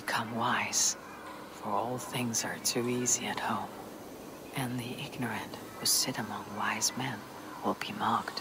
become wise, for all things are too easy at home, and the ignorant who sit among wise men will be mocked.